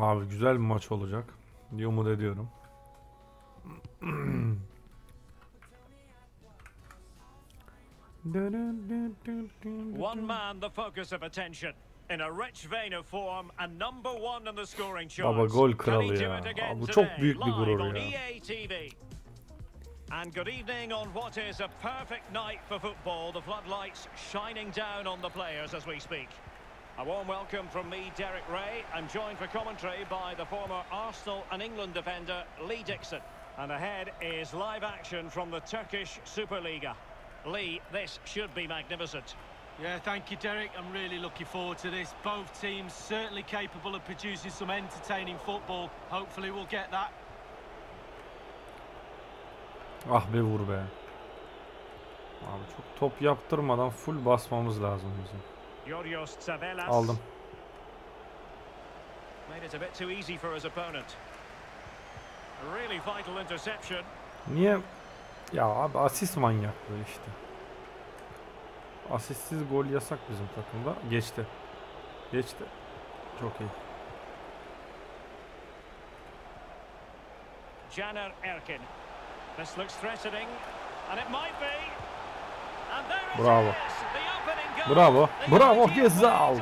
Abi güzel bir maç olacak. diye umut ediyorum. One man the focus of attention. In a rich vein of form and number one in the scoring charts. Baba gol kralı ya. Abi bu çok büyük bir gurur ya. TV. And good evening on what is a perfect night for football. The floodlights shining down on the players as we speak. A warm welcome from me, Derek Ray. I'm joined for commentary by the former Arsenal and England defender, Lee Dixon. And ahead is live action from the Turkish Superliga. Lee, this should be magnificent. Yeah, thank you, Derek. I'm really looking forward to this. Both teams certainly capable of producing some entertaining football. Hopefully we'll get that. Ah be vur be. Abi çok top yaptırmadan full basmamız lazım bizim. Aldım. Made it a bit too easy for his opponent. A really vital interception. Niye? Ya abi asist manyaklığı işte. Asistsiz gol yasak bizim takımda. Geçti. Geçti. Çok iyi. Janer Erkin. This looks threatening, and it might be. And there it Bravo. is. Bravo. Bravo Gezal.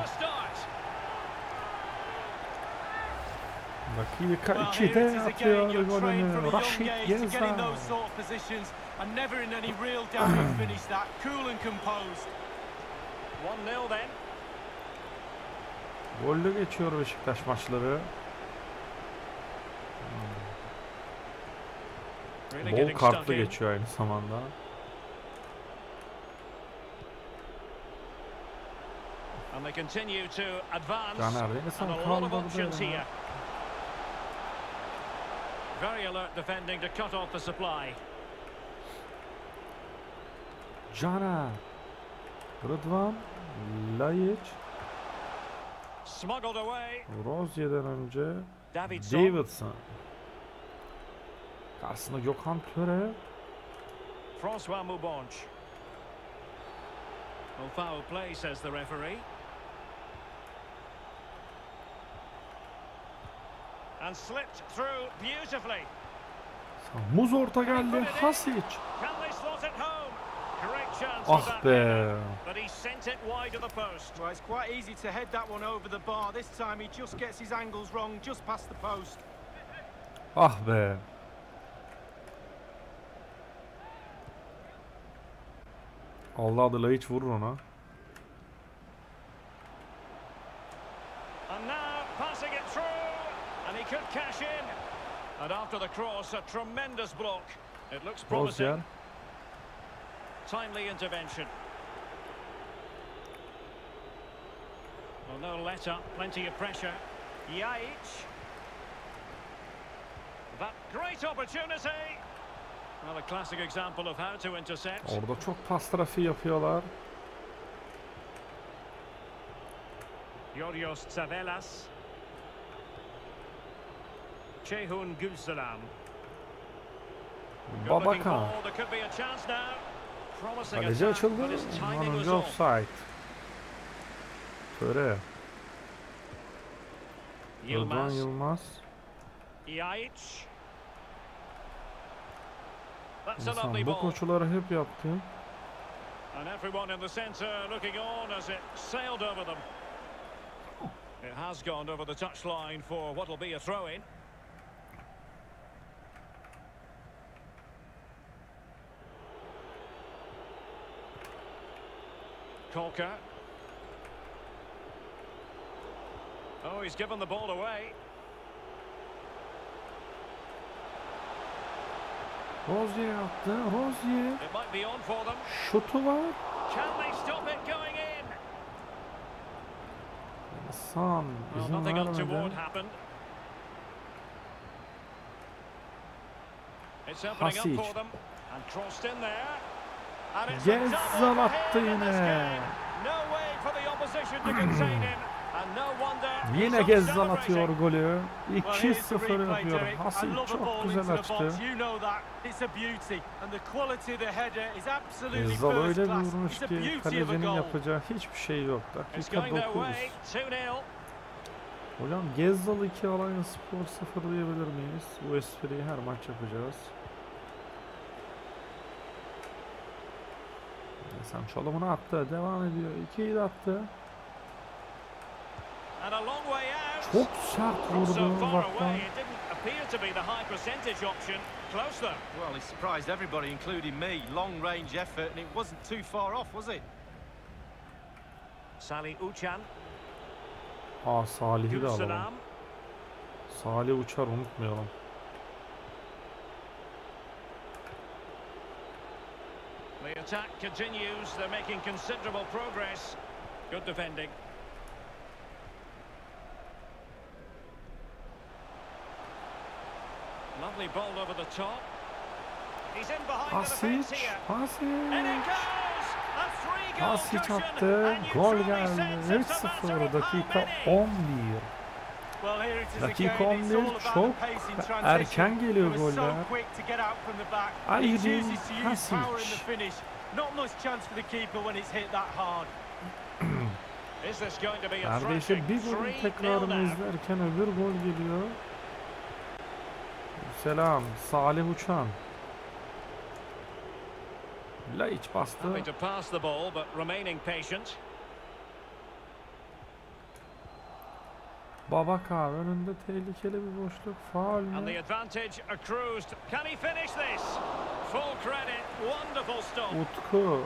Dakika 2'de atıyor golünü Raşit Gezal. Gollü geçiyor Beşiktaş maçları. Bol kartlı geçiyor aynı zamanda. And they continue to advance. And a lot of options here. Very alert defending to cut off the supply. Caner. Rıdvan. Lajic. Smuggled away. Rozier'den önce Davidson. Davidson. Karşısında Gökhan Töre. Francois Moubange. Well, foul play, says the referee. And slipped through beautifully. Muz orta geldi. Hasic. Ah be. header, but he sent it wide of the post. Well, it's quite easy to head that one over the bar. This time he just gets his angles wrong, just past the post. Ah be. Allah adıyla hiç vurur ona. And now passing it could cash in. And after the cross, a tremendous block. It looks promising. Timely intervention. Well, no let up, plenty of pressure. Ljajić. That great opportunity. Well, a classic example of how to intercept. Orada çok pas trafiği yapıyorlar. Yorios Tzavellas. Ceyhun Gülselam. Good looking Babakan. ball, There could be a chance now. Promising Kaleci attack, açıldı. but his Ondan timing was önce off. offside. Töre. Rıdvan Yılmaz. Yılmaz. Ljajić. That's a İnsan lovely bu ball. koçuları hep yaptı. And everyone in the centre looking on as it sailed over them. It has gone over the touchline for what will be a throw-in. Colker. Oh, he's given the ball away. Rosier attı. Rosier. It might be on for them. Şutu var. Can they stop it going in? San Well, izin nothing untoward vermedi. happened. It's opening Hasic. up for them. And crossed in there. Gezzal attı yine. Yine Gezzal atıyor golü. 2-0 yapıyor. Hasil çok güzel açtı. Gezzal e, öyle vurmuş ki kalecinin yapacağı hiçbir şey yok. Dakika 9. Hocam Gezzal 2 Alanya Spor 0 diyebilir miyiz? Bu espriyi her maç yapacağız. Sen çalımını attı. Devam ediyor. 2'yi de attı. Çok sert vurdu uzaktan. appear to be the high percentage option. Close though. Well, he surprised everybody, including me. Long range effort, and it wasn't too far off, was it? Salih Uchan, Aa Salih'i de alalım. Salih uçar unutmayalım. Attack continues. They're making considerable progress. Good defending. Lovely ball over the top. He's in behind the defence Asic, here. And Asic. it goes! A three-goal Asic cushion, attı. and Gol geldi. sense it's a matter 3-0 dakika 11. Dakikomda çok erken geliyor goller. Aydin Hasic. Kardeşim bir golün tekrarını izlerken öbür gol geliyor. Selam Salih Uçan. Laiç bastı. Babakar önünde tehlikeli bir boşluk. Faul And the advantage accrues. Can he finish this? Full credit. Wonderful stop. Utku.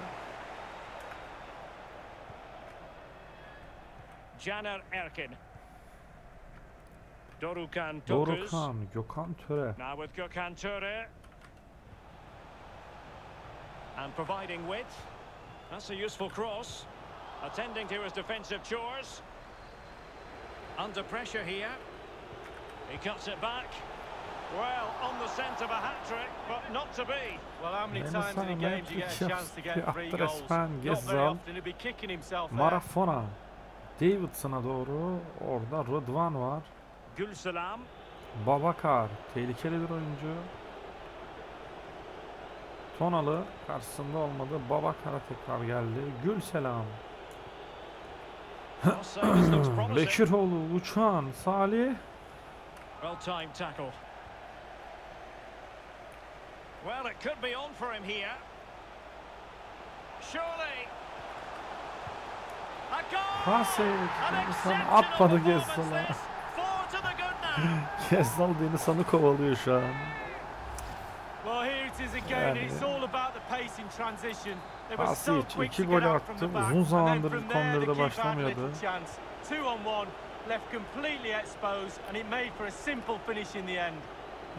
Caner Erkin. Dorukhan Toköz. Dorukan. Gökhan Töre. Now with Gökhan Töre. And providing width. That's a useful cross. Attending to his defensive chores. Under pressure here. He cuts it back. Well, on the scent of a hat-trick, but not to be. Well, how many times in a game do you get a chance to get three goals? Not very often. He'll be kicking himself there. Marafona. Davidson'a doğru. Orada Rıdvan var. Gülselam. Babakar. Tehlikeli bir oyuncu. Tonalı karşısında olmadı. Babakar'a tekrar geldi. Gül Bekiroğlu, Uçan, Salih. Well-timed tackle. Well, it could be on for him here. Surely. A goal! Pas An Sen exceptional atmadı performance Gezzal'a. this. Four to the good now. Gezzal Denizhan'ı kovalıyor şu an. Well, here it is again. Yani- It's all about the pace in transition. They were so Asic quick iki to gol get out from attı. the back. Uzun and then zamandır from there, the 11'de keeper başlamıyordu. little chance. Two on one, left completely exposed, and it made for a simple finish in the end.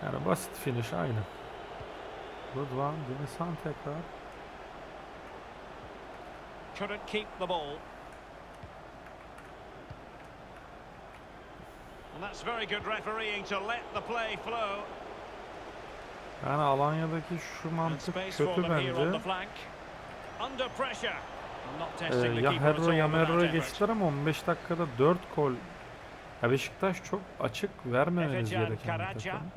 Yani basit finish aynı. Rıdvan, Denizhan tekrar. Couldn't keep the ball. And that's very good refereeing to let the play flow. Yani Alanya'daki şu And mantık space for kötü them here on the bence. flank. Under pressure. And not Ee, testing the ya keeper at Herro all ya with that Merro'ya effort. geçtiler ama 15 dakikada 4 gol. Ya Beşiktaş çok açık vermemeniz Efecan gereken bir Karaca. takım.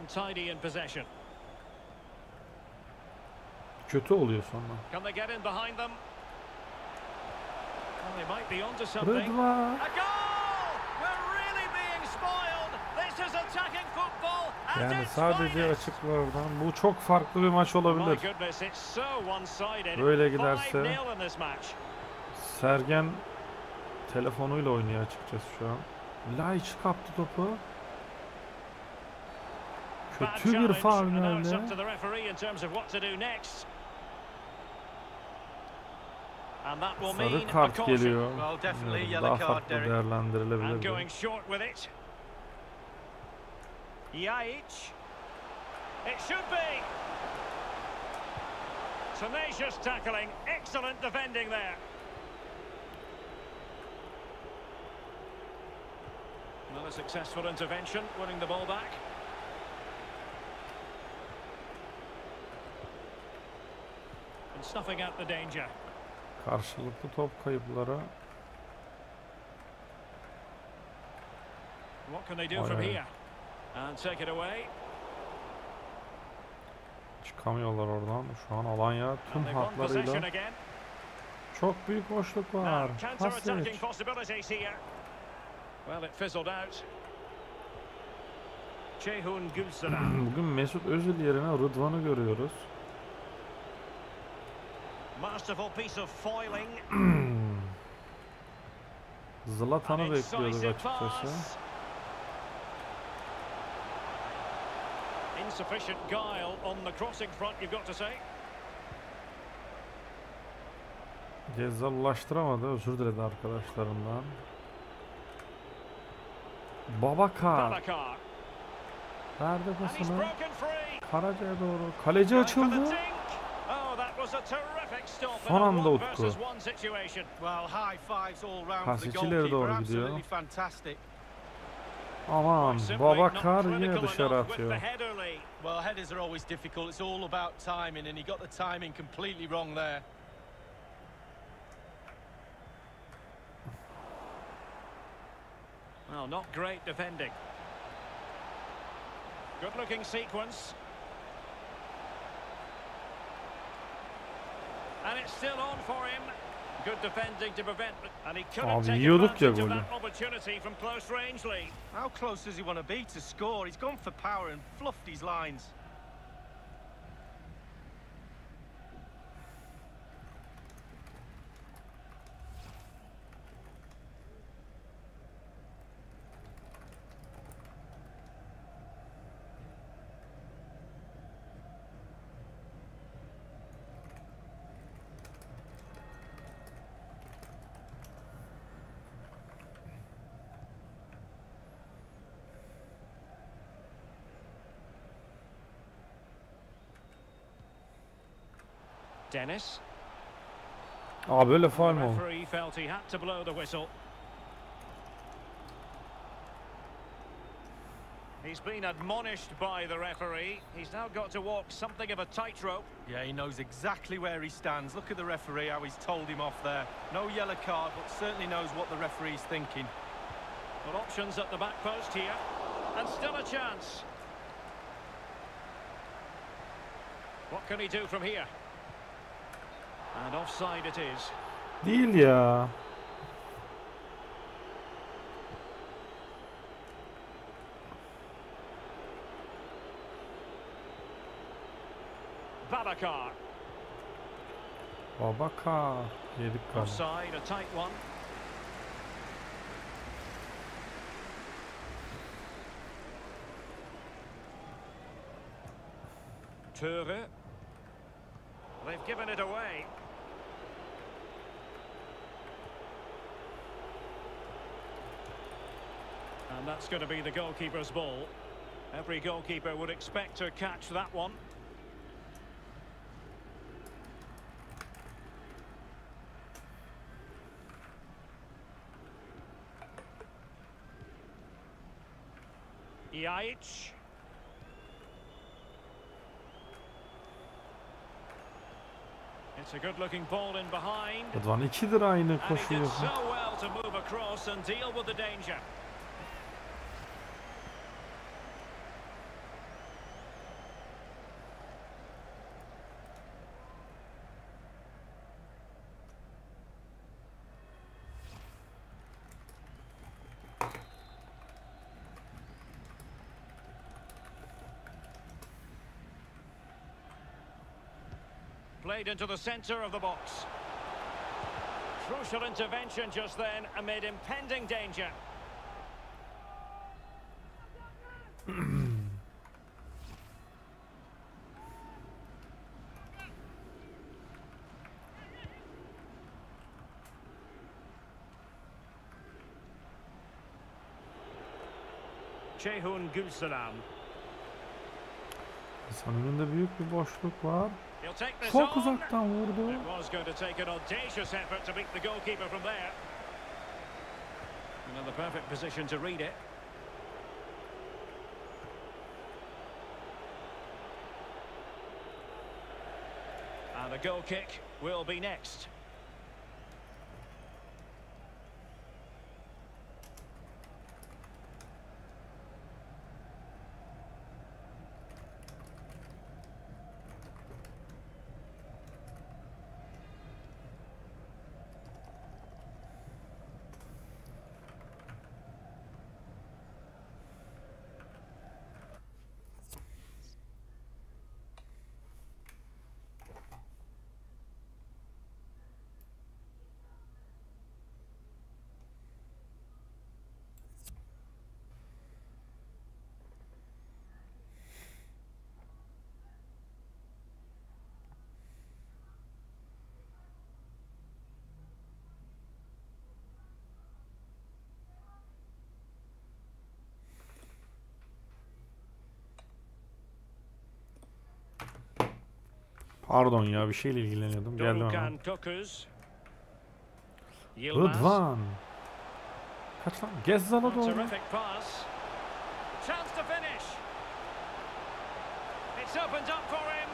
Untidy in possession. Kötü oluyor sonra. Can Yani sadece açıklardan bu çok farklı bir maç olabilir. Böyle giderse Sergen telefonuyla oynuyor açıkçası şu an. Laiç kaptı topu. Kötü bir faul geldi. Sarı kart geliyor. Daha farklı değerlendirilebilir. Ljajić. It should be. Tenacious tackling. Excellent defending there. Another successful intervention, winning the ball back. And snuffing out the danger. Karşılıklı top kayıpları. What can they do from here? And take it away. Çıkamıyorlar oradan. Şu an Alanya And tüm they've won possession hatlarıyla again. çok büyük boşluk var. Now, counter-attacking Pasic. possibilities here. Well, it fizzled out. Ceyhun Gülselam. Bugün Mesut Özil yerine Rıdvan'ı görüyoruz. Masterful piece of foiling. Zlatan'ı An bekliyorduk incisive açıkçası. Insufficient guile on the crossing front, you've got to say. Cezalılaştıramadı. Özür diledi arkadaşlarından. Babakar. Babakar. Verdi And he's pasını. broken free. Karaca'ya doğru. Kaleci Going for the açıldı. dink. Oh, that was a terrific stop in Son a anda one Utku. versus one situation. Well, high fives all round Pas for the içileri doğru goalkeeper. gidiyor. Absolutely fantastic. Aman Simply Babakar not yine dışarı atıyor. the header lead. Well, headers are always difficult. It's all about timing, and he got the timing completely wrong there. Well, not great defending. Good-looking sequence. And it's still on for him. Good defending to prevent, and he couldn't Abi take yiyorduk ya advantage of golü. that opportunity from close range, Lee. How close does he want to be to score? He's gone for power and fluffed his lines. Dennis. Abi böyle The faul mu olur? referee felt he had to blow the whistle. He's been admonished by the referee. He's now got to walk something of a tightrope. Yeah, he knows exactly where he stands. Look at the referee, how he's told him off there. No yellow card, but certainly knows what the referee's thinking. Well, options at the back post here. And still a chance. What can he do from here? And offside it is. Değil ya. Babakar. Babakar. Yedik galiba. Offside, a tight one. Töre. They've given it away. And that's going to be the goalkeeper's ball. Every goalkeeper would expect to catch that one. Ljajić. It's a good-looking ball in behind. Rıdvan ikidir aynı koşuyor. so well to move across and deal with the danger. Played into the centre of the box. Crucial intervention just then amid impending danger. Ceyhun Gülselam. İnsan önünde büyük bir boşluk var. He'll take this Çok uzaktan vurdu. It was going to take an audacious effort to beat the goalkeeper from there. In another perfect position to read it. And a goal kick will be next. Pardon ya bir şeyle ilgileniyordum. Geldim hemen. Dorukhan Toköz. Yilmaz. Rıdvan. Kaç lan? Gezzal'a A doğru. terrific pass. Chance to finish. It's opened up for him.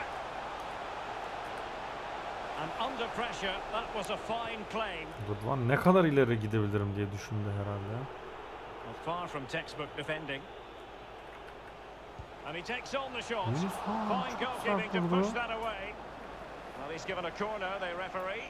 And under pressure, that was a fine claim. Rıdvan ne kadar ileri gidebilirim diye düşündü herhalde. Well, far from textbook defending. And he takes on the shot. Yunus ha, Fine çok goalkeeping sert to push vurdu. that away. Well, he's given a corner, the referee.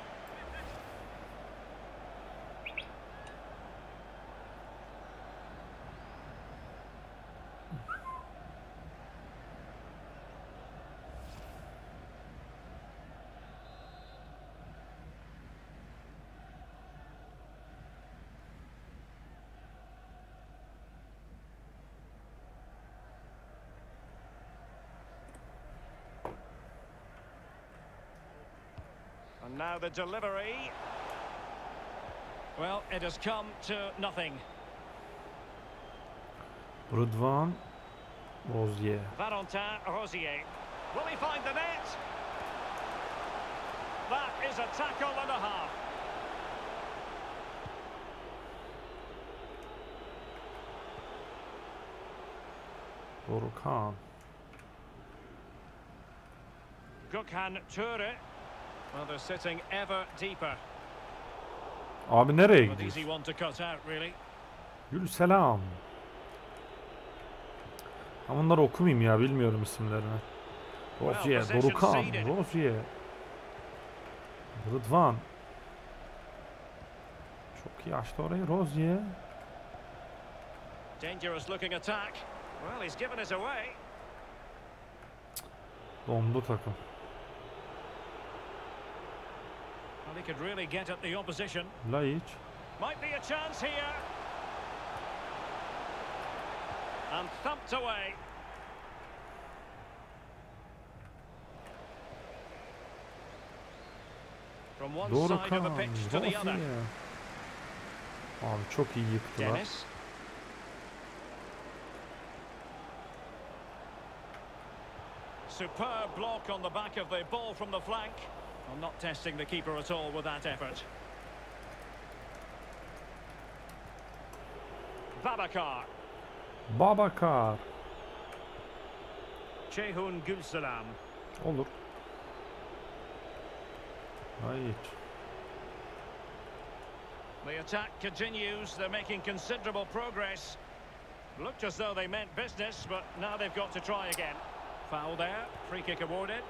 Now the delivery. Well, it has come to nothing. Rıdvan. Rosier. Valentin Rosier. Will he find the net? That is a tackle and a half. Dorukan. Gökhan Töre. Abi nereye gidiyorsun? Gül selam. Ben bunları okumayayım ya bilmiyorum isimlerini. Rozier, Dorukan. Rozier. Rıdvan. Çok iyi açtı orayı Rozier. Dangerous looking attack. Well, he's given us away. Dondu takım. Well, he could really get at the opposition. Laiç. Might be a chance here. And thumped away. From one side of the pitch to the other. Abi çok iyi yıktılar. Dennis. Superb block on the back of the ball from the flank. Well, not testing the keeper at all with that effort. Babakar. Babakar. Ceyhun Gülselam. Olur. Oh, Laiç. The attack continues. They're making considerable progress. Looked as though they meant business, but now they've got to try again. Foul there. Free kick awarded.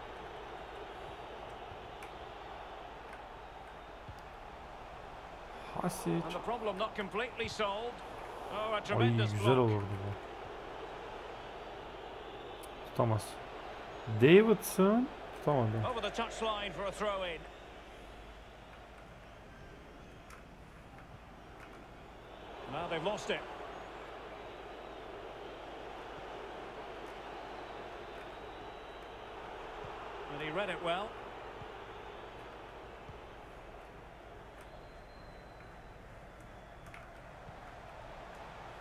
Hasic. And the problem not completely solved. Oh, a Ay tremendous güzel block. olurdu bu. Tutamaz. Davidson tutamadı. Over the touchline for a throw in. Now they've lost it. And he read it well.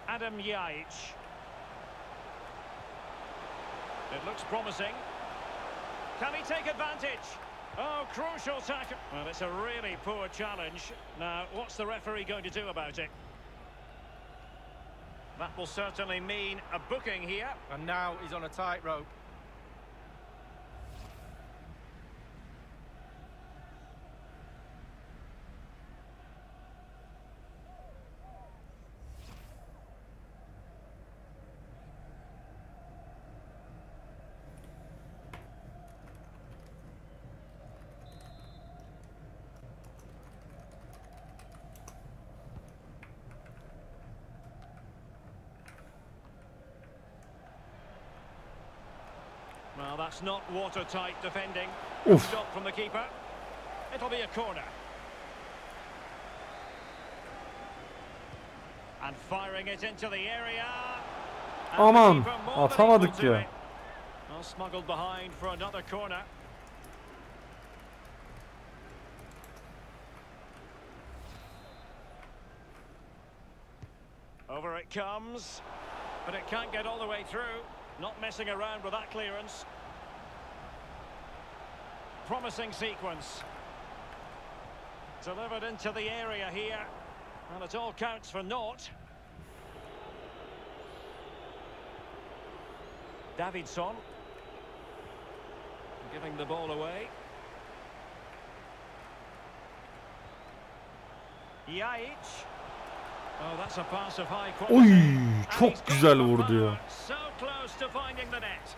Adem Ljajić. It looks promising. Can he take advantage? Oh, crucial tackle. Well, it's a really poor challenge. Now, what's the referee going to do about it? That will certainly mean a booking here. And now he's on a tightrope. Well, that's not watertight defending. Oof. Stop from the keeper. It'll be a corner. And firing it into the area. And oh, Aman, keeper more oh, than atamadık ya. Well, smuggled behind for another corner. Over it comes, but it can't get all the way through. Not messing around with that clearance. Promising sequence. Delivered into the area here. And it all counts for naught. Davidson. Giving the ball away. Ljajić. Oh, that's a pass of high quality. Oy, çok güzel vurdu ya. So close to finding the net.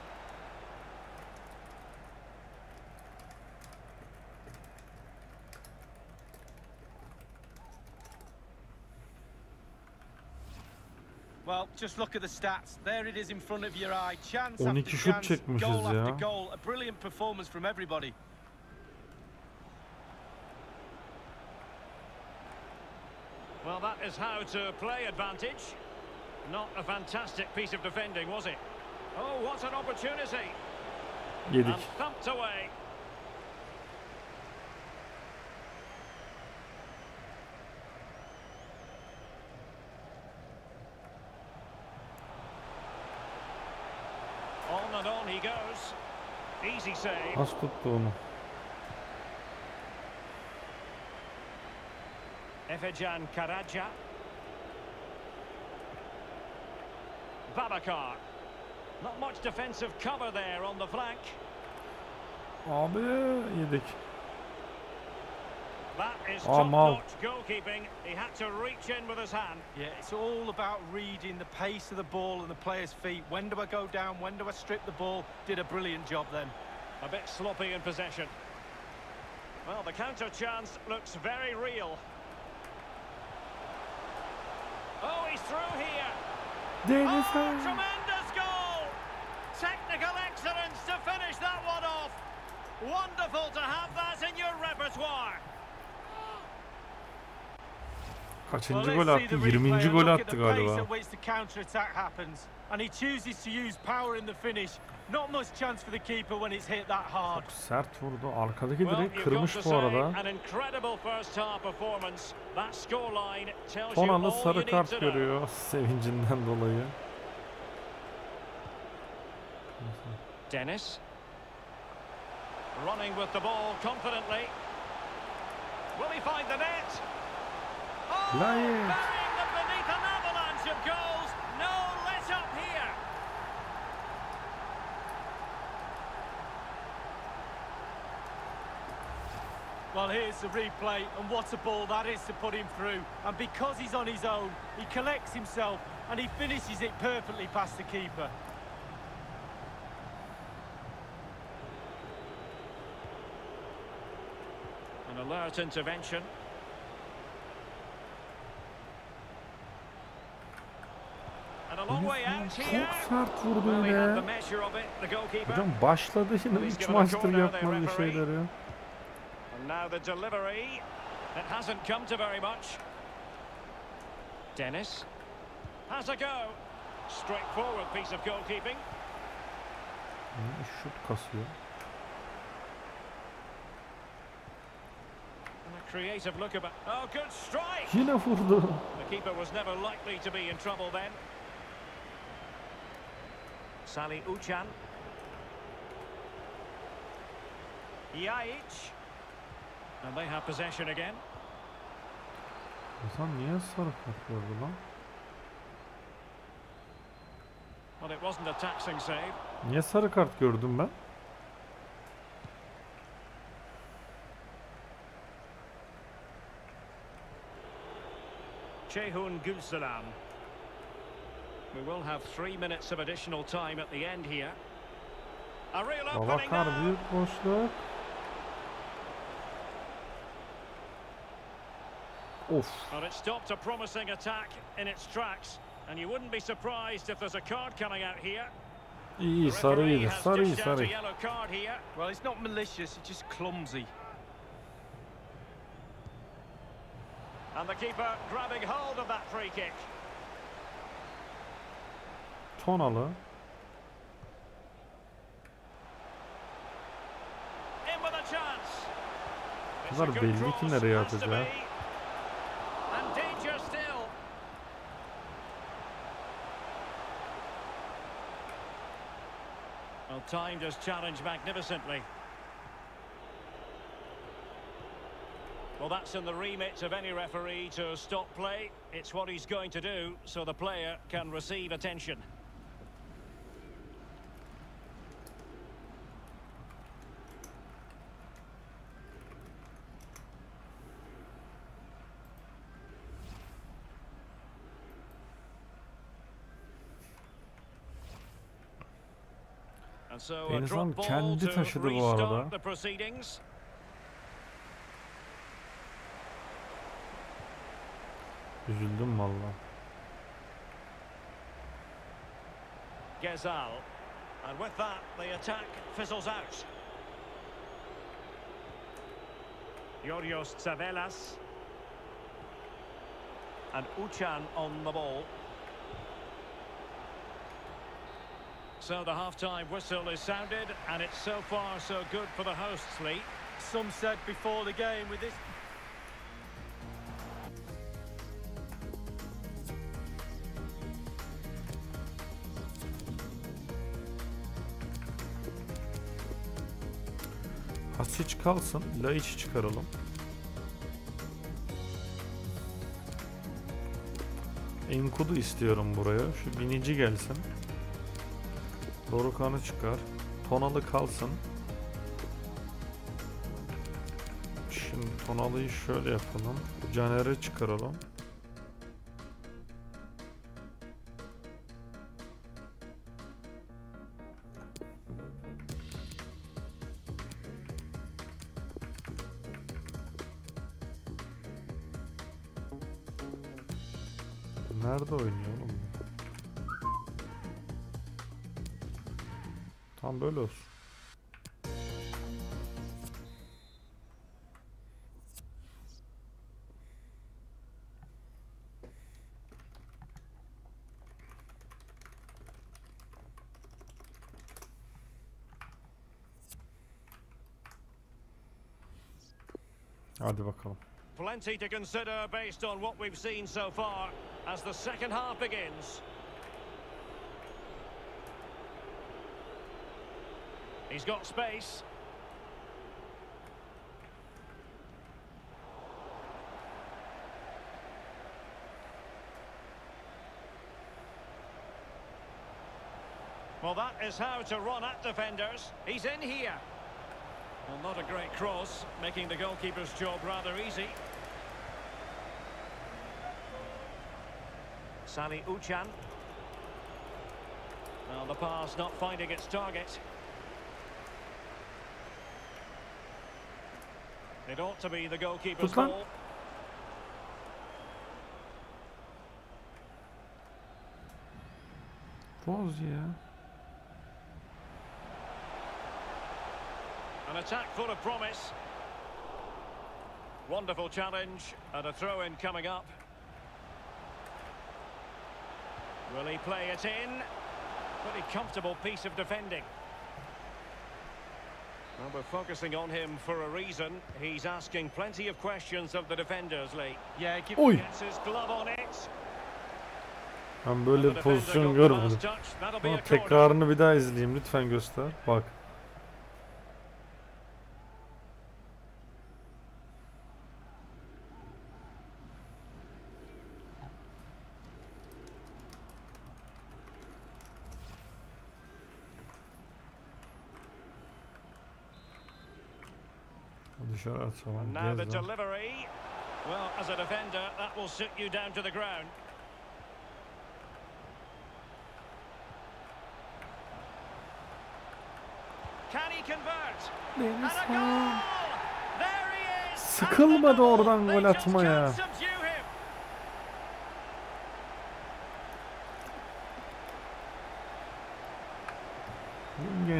Well, just look at the stats. There it is in front of your eye. Chance 12 after chance, çekmişiz goal after goal. A brilliant performance from everybody. Well, that is how to play advantage. Not a fantastic piece of defending, was it? Oh, what an opportunity. Yedik. And thumped away. On and on he goes. Easy save. Nasıl tuttu onu? Efecan Karaca. Babakar. Not much defensive cover there on the flank. Abi yedik. That is ah, Mal. top-notch goalkeeping. He had to reach in with his hand. Yeah, it's all about reading the pace of the ball and the player's feet. When do I go down? When do I strip the ball? Did a brilliant job then. A bit sloppy in possession. Well, the counter chance looks very real. Oh, he's through here. Deniz Oh, tremendous goal! Technical excellence to finish that one off. Wonderful to have that in your repertoire. Kaçıncı gol attı? the replay 20. and gol attı galiba. which the counter attack happens. And he chooses to use power in the finish. Not much chance for the keeper when it's hit that hard. Çok sert vurdu. Arkadaki Well, direği you've got kırmış to bu say, arada. an incredible first half performance. That scoreline tells you Tonan'ı all you sarı need kart to know. görüyor sevincinden dolayı. Dennis. Running with the ball confidently. Will he find the net? Oh, Laie. Well, here's the replay, and what a ball that is to put him through. And because he's on his own, he collects himself and he finishes it perfectly past the keeper. An alert intervention. And a long way out Çok here. sert vurdu Well, the yine. measure of it, the goalkeeper. Hocam başladı yine Well, he's 3 maçtır corner there, yapmadığı referee. şeyleri. And now the delivery. It hasn't come to very much. Dennis has a go. Straightforward piece of goalkeeping. Hı, Şut kasıyor. And a creative look about. Oh, good strike. Yine vurdu. The keeper was never likely to be in trouble then. Salih Uçan. Ljajić. And they have possession again. İnsan niye sarı kart gördü lan? Well, it wasn't a taxing save. Niye sarı kart gördüm ben? Chehun Gulsalam. We will have three minutes of additional time at the end here. A real opening Babakar now. büyük boşluk. Of. Well, it stopped a promising attack in its tracks. And you wouldn't be surprised if there's a card coming out here. İyi iyi The sarı referee iyiydi. has Sarı iyi dished out sarı. a yellow card here. Well, it's not malicious, it's just clumsy. And the keeper grabbing hold of that free kick. Tonalı. In with a chance. It's kadar a belli ki nereye has atacağı. Time timed his challenge magnificently. Well, that's in the remit of any referee to stop play. It's what he's going to do, so the player can receive attention. And so a Deniz drop Han ball kendi taşıdı bu arada. Üzüldüm valla. Gezal. And with that, the attack fizzles out. Yorios Tsavelas. And Uchan on the ball. So the half-time whistle is sounded, and it's so far so good for the hosts, Lee. Some said before the game with this Hasic kalsın. Laiç'i çıkaralım. Enkudu istiyorum buraya. Şu binici gelsin. Dorukan'ı çıkar. Tonalı kalsın. Şimdi Tonalı'yı şöyle yapalım. Caner'i çıkaralım. Hadi bakalım. Plenty to consider based on what we've seen so far as the second half begins. He's got space. Well, that is how to run at defenders. He's in here. Well, not a great cross, making the goalkeeper's job rather easy. Salih Uçan. Well, the pass not finding its target. It ought to be the goalkeeper's lan. goal. Boz An attack full of promise. Wonderful challenge and a throw-in coming up. Will he play it in? Pretty comfortable piece of defending. Well, we're focusing on him for a reason. He's asking plenty of questions of the defenders, Lee. yeah, give Oy. Gets his glove on it. Ben böyle The bir defender pozisyon got the görmedim. last touch. That'll be Ama tekrarını bir daha izleyeyim lütfen göster. Bak. Dışarı atalım. And now the Gezal. delivery. Well, as a defender, that will sit you down to the ground. Can he convert? And Deniz a Han. goal! There he is! Sıkılmadı And the goal! oradan They gol just atmaya. can't subdue him.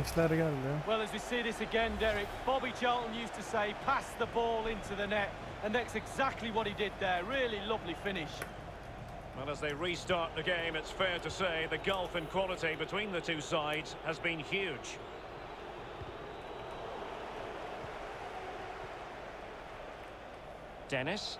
Gençler geldi. Well, as we see this again, Derek, Bobby Charlton used to say, pass the ball into the net, and that's exactly what he did there. Really lovely finish. Well, as they restart the game, it's fair to say the gulf in quality between the two sides has been huge. Dennis.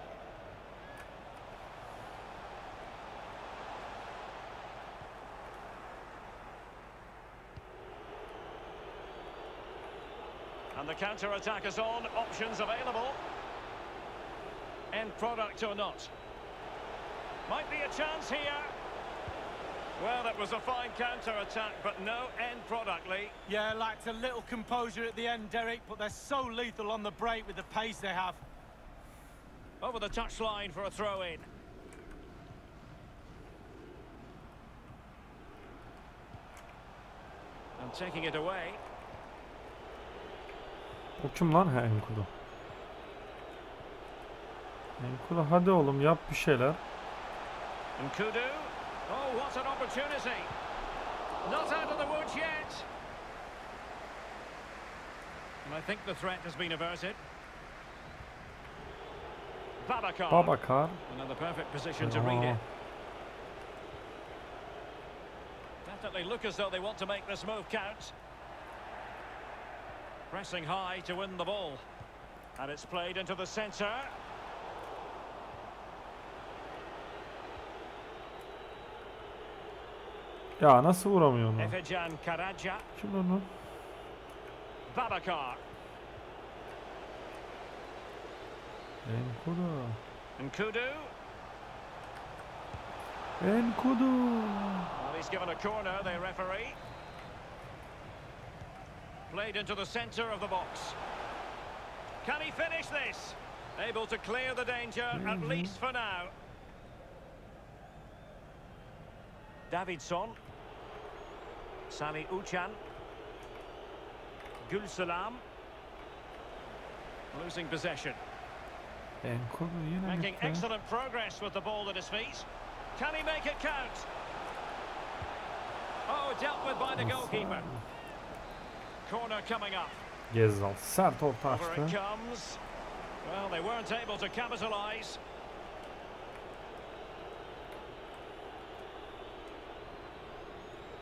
Counter-attack is on, options available. End product or not. Might be a chance here. Well, that was a fine counter-attack, but no end product, Lee. Yeah, lacked a little composure at the end, Derek, but they're so lethal on the break with the pace they have. Over the touchline for a throw-in. And taking it away. O kim lan? He Enkudu. Enkudu hadi oğlum yap bir şeyler. Oh, what an opportunity. Not out of the woods yet. And I think the threat has been averted. Babacar. Babacar. Another perfect position to read it. Definitely look as though they want to make this move count. Pressing high to win the ball. And it's played into the centre. Ya nasıl vuramıyor onu? Efecan Karaca. Kim lan o? Babacar. Enkudu. And Kudu. Enkudu. Well, he's given a corner, the referee. Played into the centre of the box. Can he finish this? Able to clear the danger, at Mhm. least for now. Davidson. Sami Uçan. Gülselam. Losing possession. Making excellent progress with the ball at his feet. Can he make it count? Oh, dealt with by the goalkeeper. Corner coming up. Ghezzal sert orta comes. Well, they weren't able to capitalise.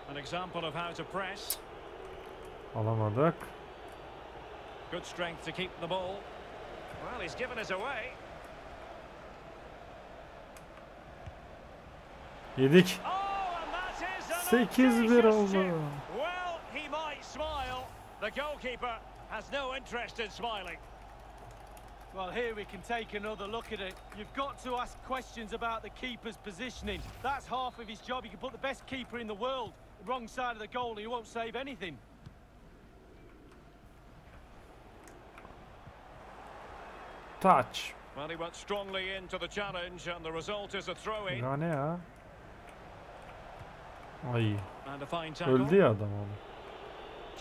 An example of how to press. Alamadık. Good strength to keep the ball. Well, he's given us away. Yedik. Oh, and that is 8-1 oldu. Well, he might smile. The goalkeeper has no interest in smiling. Well, here we can take another look at it. You've got to ask questions about the keeper's positioning. That's half of his job. You can put the best keeper in the world wrong side of the goal and he won't save anything. Touch. Well, he went strongly into the challenge, and the result is a throw-in Ya ne ya? Ay. and a fine tackle. Öldü ya adam oğlum.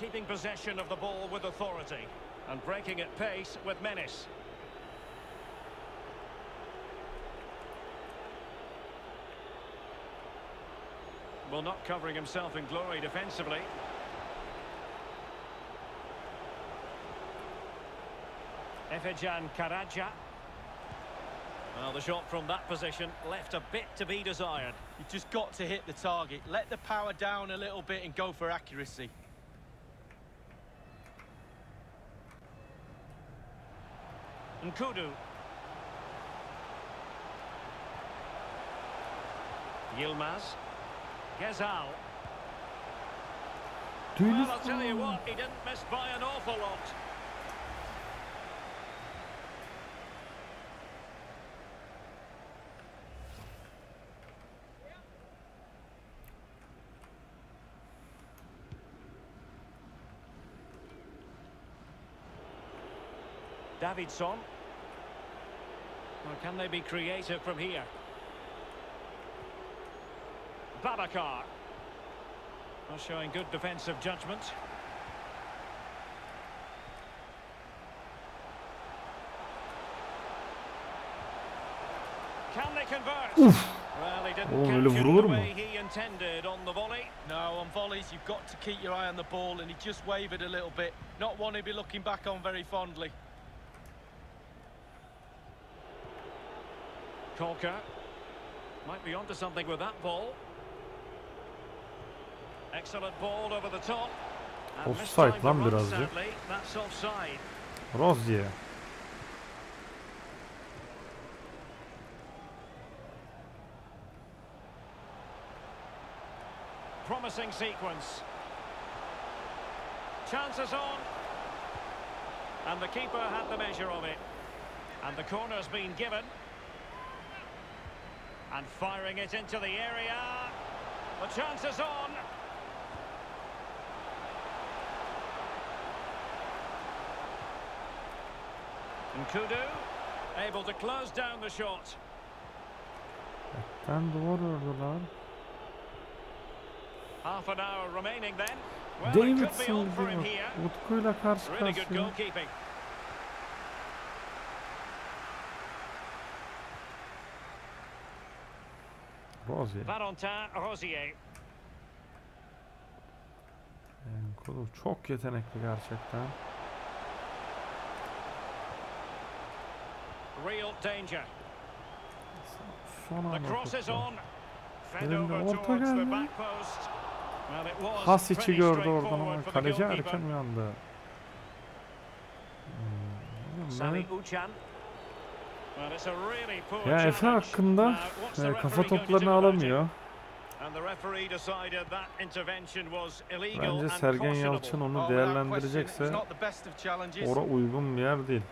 Keeping possession of the ball with authority and breaking at pace with menace. Well, not covering himself in glory defensively. Efecan Karaca. Well, the shot from that position left a bit to be desired. You've just got to hit the target. Let the power down a little bit and go for accuracy. Nkoudou. Yilmaz. Ghezzal. Well, I'll tell you what, he didn't miss by an awful lot. Davidson. Or can they be creative from here? Babacar. Well, showing good defensive judgment. Can they convert? Well, he didn't Oğlum öyle capture it the way he intended on the volley. No, on volleys, you've got to keep your eye on the ball and he just wavered a little bit. Not one he'd be looking back on very fondly. Kolka might be onto something with that ball. Excellent ball over the top. And Offside lan birazcık. That's offside. Rosier. Promising sequence. Chances on. And the keeper had the measure of it. And the corner's been given. And firing it into the area. The chance is on. And Kudu able to close down the shot. Ben duvar ördüler. Half an hour remaining then. Well, it could be Davidson on for him diyor. here. Utku'yla karşı Really good karşıya. goalkeeping. Rosier. Valentin Rosier. Enkudu çok yetenekli gerçekten. Real danger. Son The anda cross is tuttu. on. Fed Elinde over orta towards the geldi. back post. Well, it was Hasic'i pretty gördü oradan straightforward ama for the kaleci goalkeeper. erken uyandı. Hmm, Sami Mehmet- Uçan. Ya Efe hakkında e, kafa toplarını alamıyor. Bence Sergen Yalçın onu değerlendirecekse ora uygun bir yer değil.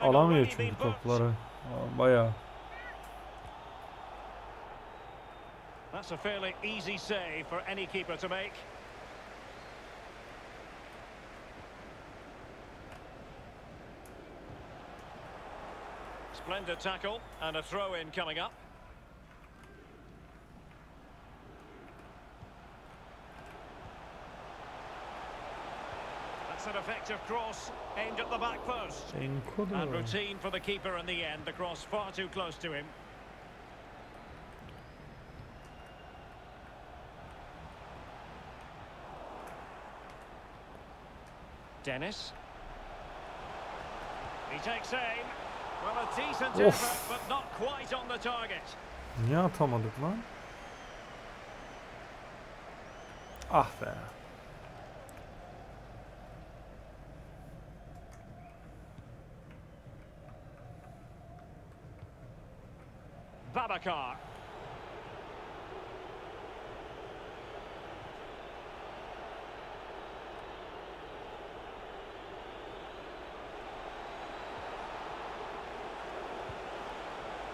Alamıyor çünkü topları. Bayağı. That's a fairly easy save for any keeper to make. Splendid tackle and a throw-in coming up. That's an effective cross aimed at the back post. Incredible. And routine for the keeper in the end. The cross far too close to him. Dennis. He takes aim. Well, a decent Of. effort, but not quite on the target. Niye atamadık lan? Ah be. Babacar.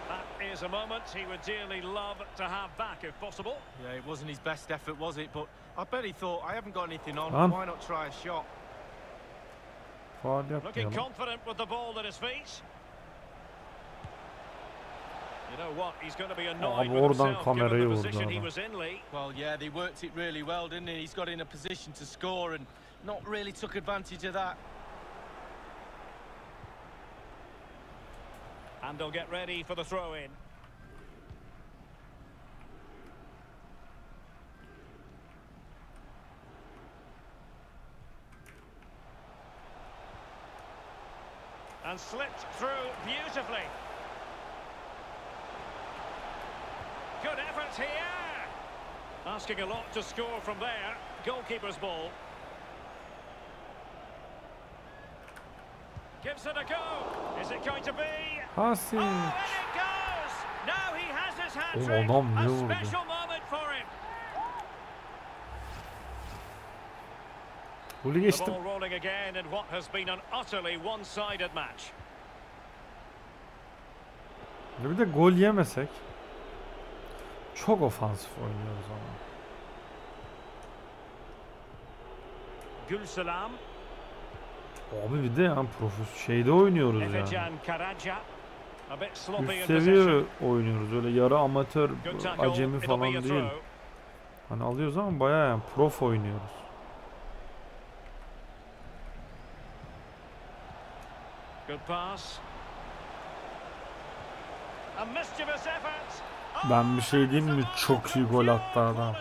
That is a moment he would dearly love to have back if possible. Yeah, it wasn't his best effort, was it? But I bet he thought, I haven't got anything on. Lan. Why not try a shot? Faal Looking confident with the ball at his feet. You know what? He's going to be annoyed Abi with oradan himself given kamerayı the vurdu position he was in, Lee. Well, yeah, they worked it really well, didn't he? He's got in a position to score and not really took advantage of that. And they'll get ready for the throw-in. And slipped through beautifully. Good effort here. Asking a lot to score from there. Goalkeeper's ball. Gives it a go. Is it going to be? Hasic. Oh, and it goes! Now he has his hat Oğlum trick. adam ne A vurdu? special moment for him. Golü The geçtim. ball rolling again in what has been an utterly one-sided match. Bir de gol yemesek çok ofansif oynuyoruz ama. Gülselam, Abi bir de yani profes şeyde oynuyoruz yani. Üst seviye oynuyoruz. Öyle yarı amatör, acemi falan değil. Hani alıyoruz ama bayağı yani prof oynuyoruz. Ben bir şey diyeyim mi? Çok iyi gol attı adam.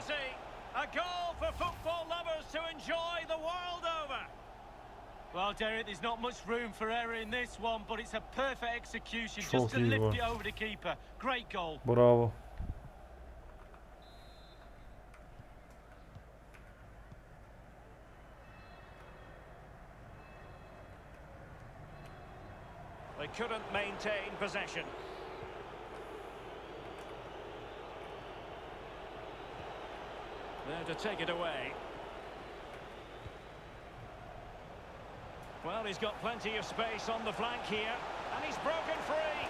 Well, Derek, there's not much room for error in this one, but it's a perfect execution Çok just to lift gol. it over the keeper. Great goal. Bravo. They couldn't maintain possession. There to take it away. Well, he's got plenty of space on the flank here, and he's broken free.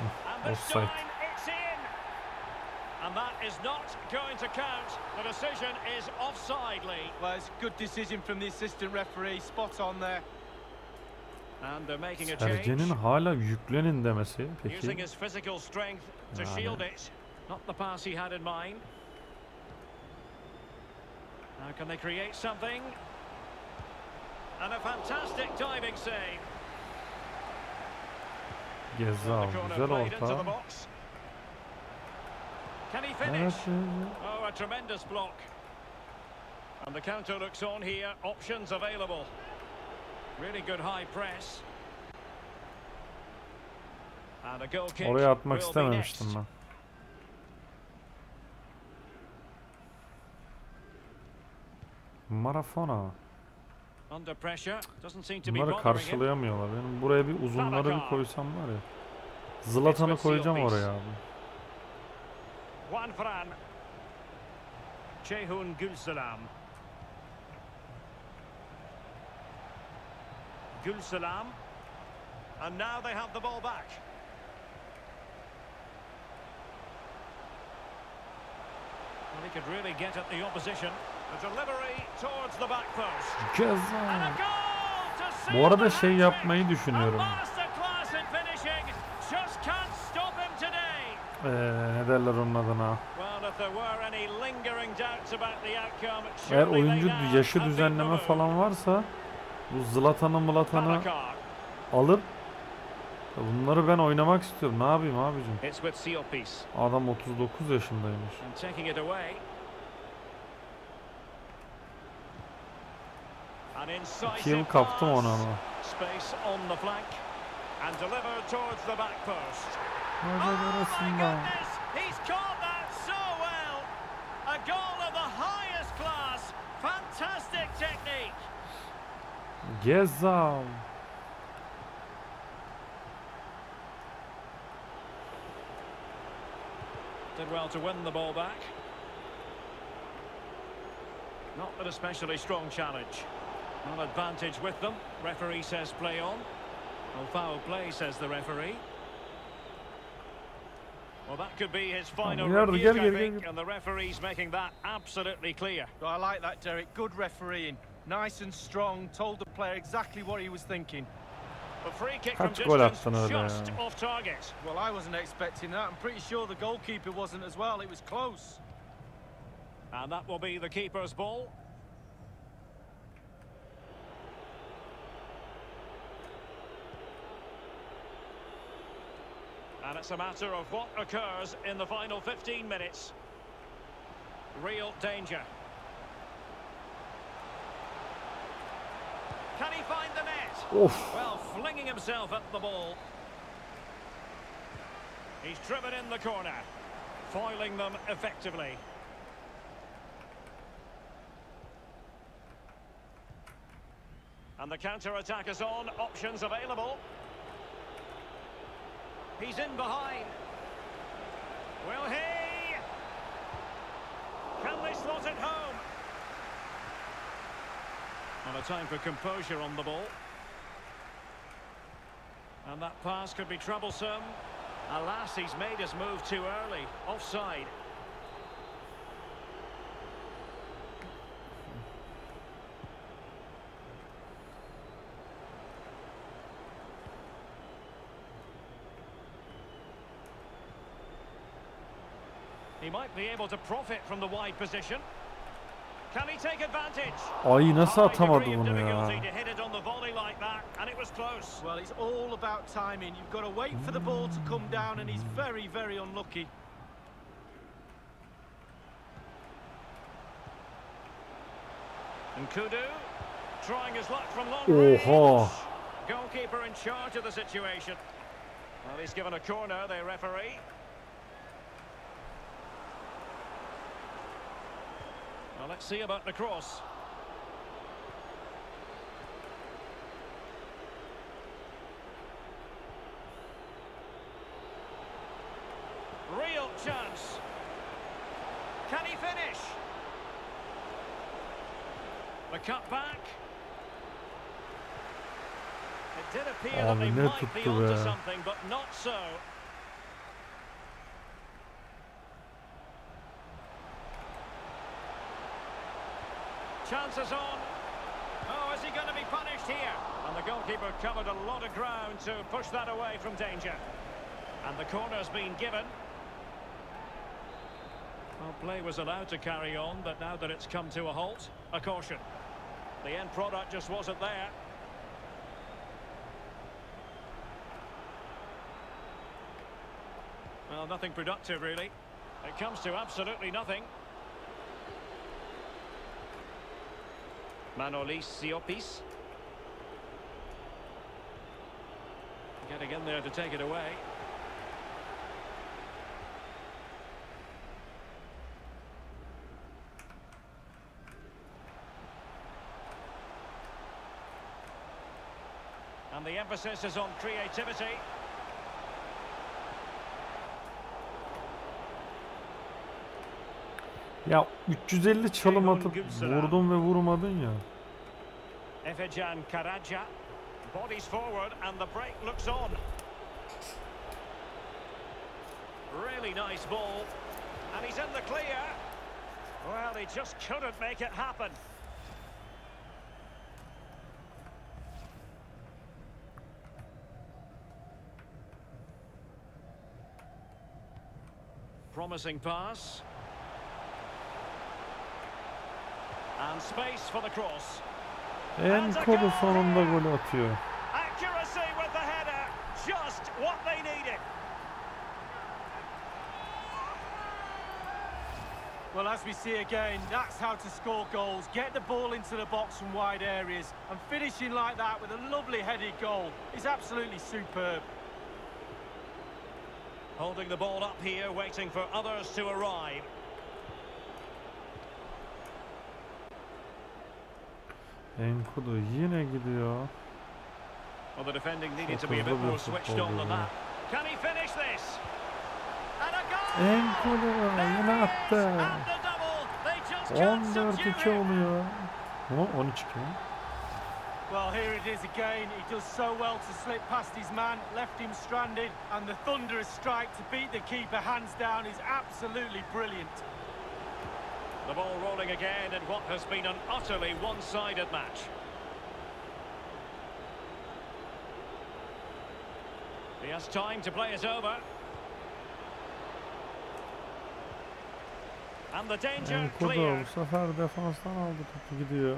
And this offside. time it's in. And that is not going to count. The decision is offside, Lee. Well, it's a good decision from the assistant referee. Spot on there. And they're making a change. Sergen'in hala yüklenin demesi Using his physical strength to Yani. shield it. Not the pass he had in mind. Now can they create something? And a fantastic diving save. Ghezzal güzel played into the orta. Can he finish? Oh, a tremendous block. And the counter looks on here. Options available. Really good high press. And a goal kick Oraya atmak istememiştim ben. Marafona. Bunları karşılayamıyorlar. Benim buraya bir uzunları bir koysam var ya. Zlatan'ı koyacağım oraya abi. Juan Fran. Ceyhun Gülselam. Gülselam. And now they have the ball back. Well, he could really get at the opposition. Ceza. Bu arada şey yapmayı düşünüyorum. Ee, ne derler onun adına? Eğer oyuncu yaşı düzenleme falan varsa bu Zlatan'ı Mlatan'ı alıp bunları ben oynamak istiyorum. Ne yapayım abicim? Adam 39 yaşındaymış. And taking it away. An incisive İki yıl kaptım onu uh, ama. Space on the flank. And delivered towards the back post. Oh, oh my uh, goodness! He's caught that so well! A goal of the highest class! Fantastic technique! Ghezzal. Did well to win the ball back. Not an especially strong challenge. Not advantage with them. Referee says play on. Well, foul play, says the referee. Well, that could be his final yardı, review, gel, I gel, think, gel. and the referee's making that absolutely clear. I like that, Derek. Good refereeing. Nice and strong. Told the player exactly what he was thinking. A free kick Kaç from distance, just ya? off target. Well, I wasn't expecting that. I'm pretty sure the goalkeeper wasn't as well. It was close. And that will be the keeper's ball. And it's a matter of what occurs in the final 15 minutes. Real danger. Can he find the net? Of. Well, flinging himself at the ball. He's driven in the corner, foiling them effectively. And the counter-attack is on, options available. He's in behind. Will he? Can they slot it home? And a time for composure on the ball. And that pass could be troublesome. Alas, he's made his move too early. Offside. Might be able to profit from the wide position. Can he take advantage? Ay nasıl High atamadı degree bunu ya? to hit it on the volley like that, and it was close. Well, it's all about timing. You've got to wait for the ball to come down, and he's very, very unlucky. And Kudu trying his luck from long Oha. range. Goalkeeper in charge of the situation. Well, he's given a corner, the referee. Well, let's see about the cross. Real chance. Can he finish? The cut back. It did appear that Abi they might be onto something, but not so. Chance is on. Oh, is he going to be punished here? And the goalkeeper covered a lot of ground to push that away from danger. And the corner's been given. Well, play was allowed to carry on, but now that it's come to a halt, a caution. The end product just wasn't there. Well, nothing productive, really. It comes to absolutely nothing. Manolis Siopis. Getting in there to take it away. And the emphasis is on creativity. Ya 350 çalım atıp vurdun ve vurmadın ya. Efecan Karaca. Bodies forward and the break looks on. Really nice ball. And he's in the clear. Well, he just couldn't make it happen. Promising pass. And space for the cross. En kolu sonunda gol atıyor. Accuracy with the header, just what they needed. Well, as we see again, that's how to score goals. Get the ball into the box from wide areas. And finishing like that with a lovely headed goal is absolutely superb. Holding the ball up here, waiting for others to arrive. Enkudu yine gidiyor. Well, the defending needed to Çok be a bit more switched on than that. Can he finish this? And a goal! Enkudu yine There it is! attı. And the double! They just can't subdue 14-2 oluyor. Ama 13 2. Well, here it is again. He does so well to slip past his man, left him stranded, and the thunderous strike to beat the keeper hands down is absolutely brilliant. The ball rolling again in what has been an utterly one-sided match. He has time to play it over. And the danger Enkudu clear. bu sefer defanstan aldı topu gidiyor.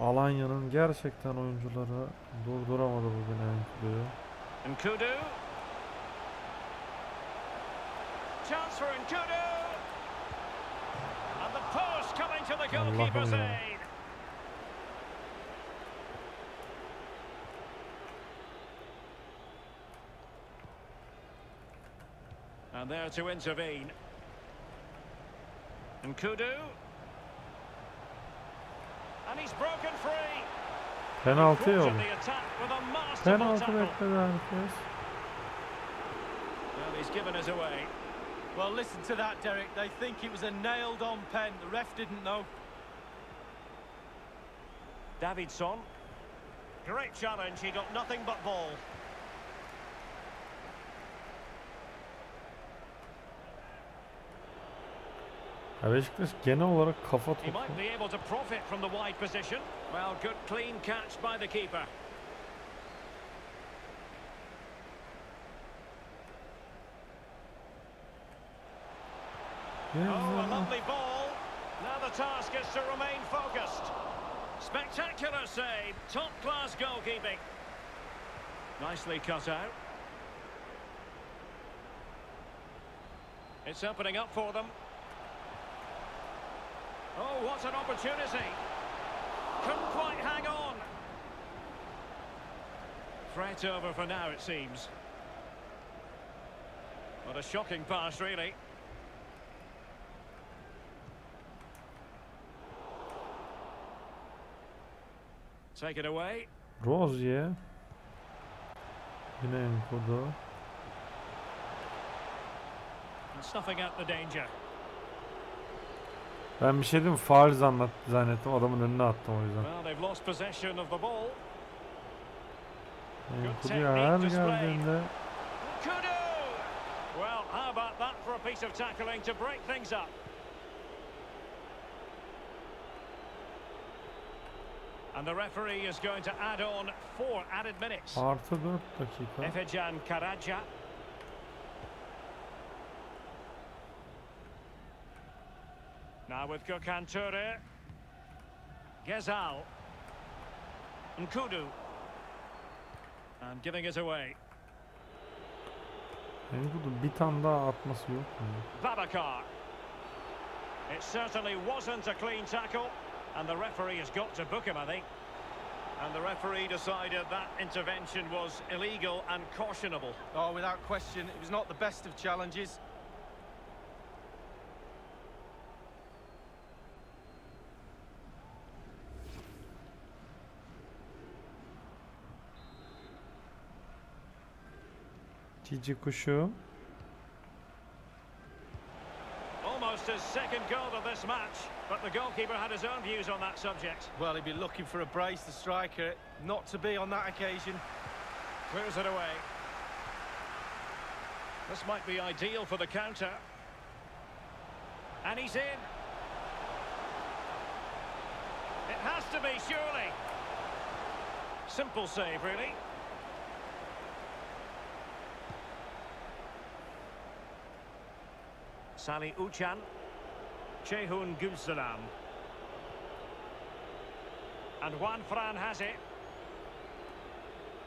Alanya'nın gerçekten oyuncuları durduramadı bugün Enkudu'yu. Nkudu. Chance for Nkudu. And the post coming to the goalkeeper's aid. And there to intervene. Nkoudou. And he's broken free. Penaltı yok. in the attack with a masterful Penaltı bekledi herkes. Well, he's given us away. Well, listen to that, Derek. They think it was a nailed-on pen. The ref didn't know. Davidson. Great challenge, he got nothing but ball. Ya Beşiktaş genel olarak kafa He might be able to profit from the wide position. Well, good clean catch by the keeper. Oh, a lovely ball. Now the task is to remain focused. Spectacular save, top-class goalkeeping. Nicely cut out. It's opening up for them. Oh, what an opportunity. Couldn't quite hang on. Threat over for now, it seems. What a shocking pass, really. Take it away. Rozier. Yine Enkudu. And snuffing out the danger. Ben bir şey diyeyim mi? Faul zannet, zannettim. Adamın önüne attım o yüzden. Well, they've lost possession of the ball. Enkudu'ya her geldiğinde! Well, how about that for a piece of tackling to break things up? And the referee is going to add on four added minutes. Artı 4 dakika. Efecan Karaca. Now with Gökhan Töre. Ghezzal. Nkoudou. And giving it away. Enkudu bir tane daha atması yok mu? Babacar. It certainly wasn't a clean tackle, and the referee has got to book him, I think. And the referee decided that intervention was illegal and cautionable. Oh, without question, it was not the best of challenges. Cici kuşu. Almost his second goal of this match, but the goalkeeper had his own views on that subject. Well, he'd be looking for a brace, the striker, not to be on that occasion. Clears it away. This might be ideal for the counter. And he's in. It has to be, surely. Simple save, really. Salih Uçan. Ceyhun Gülselam. And Juan Fran has it.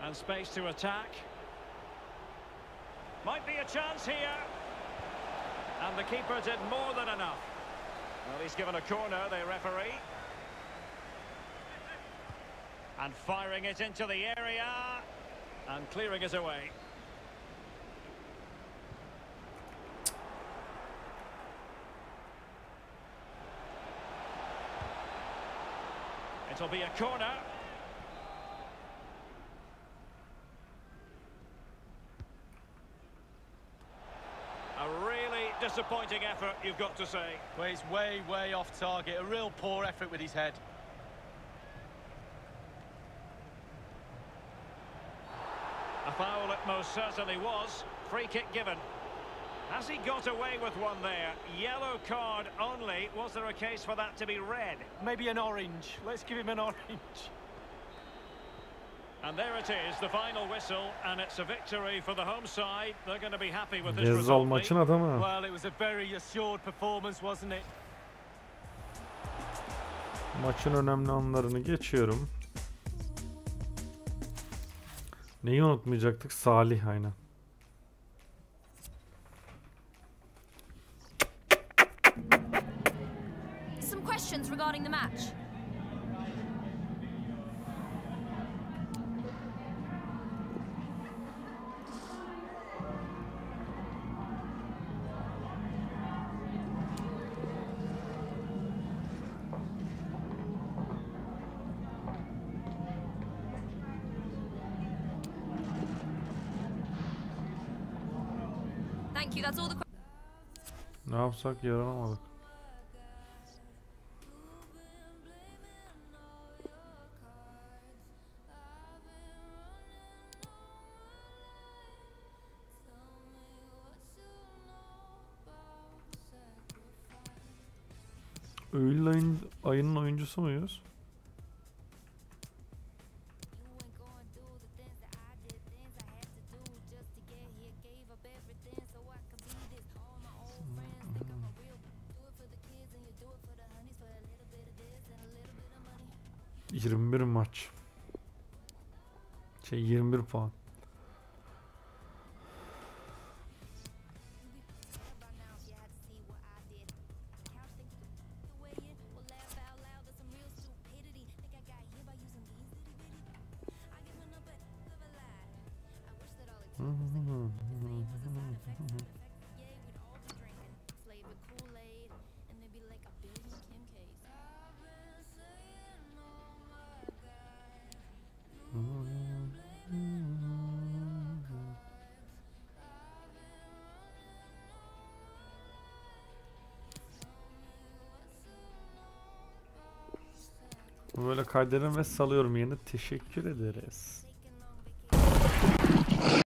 And space to attack. Might be a chance here. And the keeper did more than enough. Well, he's given a corner, the referee. And firing it into the area. And clearing it away. It'll be a corner. A really disappointing effort, you've got to say. Well, he's way, way off target. A real poor effort with his head. A foul it most certainly was. Free kick given. Has he got away with one there? Yellow card only. Was there a case for that to be red? Maybe an orange. Let's give him an orange. And there it is, the final whistle, and it's a victory for the home side. They're going to be happy with this Ghezzal result. maçın adamı. Well, it was a very assured performance, wasn't it? Maçın önemli anlarını geçiyorum. Neyi unutmayacaktık? Salih aynen. Ne yapsak yaranamadık. Öğül ayın, ayının oyuncusu muyuz? Şey 21 puan. Böyle kaydederim ve salıyorum yine. Teşekkür ederiz.